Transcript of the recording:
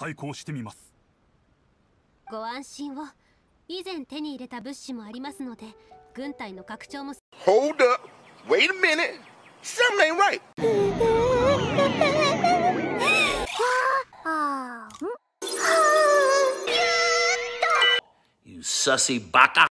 再興してみますご安心を以前手に入れた物資もありますので軍隊の拡張も Hold up. Wait a minute. Something ain't right. You sussy baka.